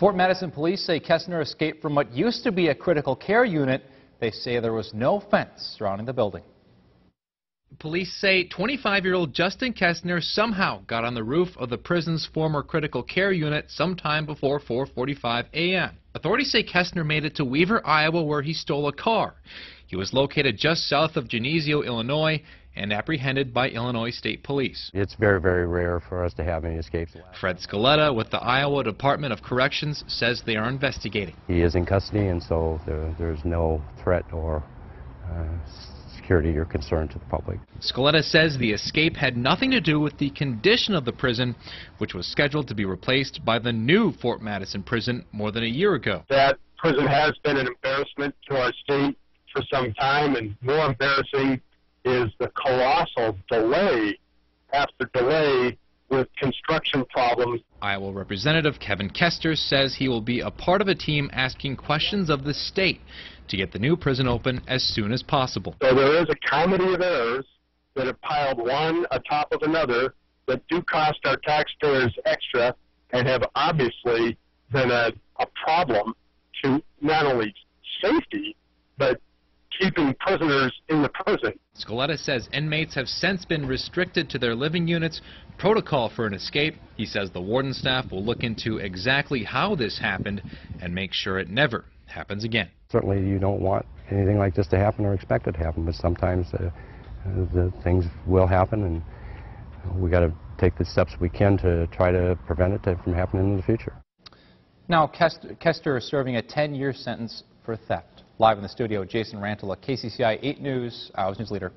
Fort Madison police say Kestner escaped from what used to be a critical care unit. They say there was no fence surrounding the building. Police say 25-year-old Justin Kestner somehow got on the roof of the prison's former critical care unit sometime before 4:45 a.m. Authorities say Kestner made it to Weaver, Iowa, where he stole a car. He was located just south of Geneseo, Illinois, and apprehended by Illinois State Police. It's very, very rare for us to have any escapes. Fred Scaletta with the Iowa Department of Corrections says they are investigating. He is in custody, and so there, there's no threat or uh, security or concern to the public. Scaletta says the escape had nothing to do with the condition of the prison, which was scheduled to be replaced by the new Fort Madison prison more than a year ago. That prison has been an embarrassment to our state for some time, and more embarrassing is the colossal delay after delay with construction problems. Iowa Representative Kevin Koester says he will be a part of a team asking questions of the state to get the new prison open as soon as possible. So there is a comedy of errors that have piled one atop of another that do cost our taxpayers extra and have obviously been a, a problem to not only safety, but keeping prisoners in the prison. Scaletta says inmates have since been restricted to their living units. Protocol for an escape. He says the warden staff will look into exactly how this happened and make sure it never happens again. Certainly you don't want anything like this to happen or expect it to happen, but sometimes uh, the things will happen and we got to take the steps we can to try to prevent it from happening in the future. Now, Kester, Kester is serving a 10-year sentence for theft. Live in the studio, Jason Rantala, KCCI 8 News, Iowa's News Leader.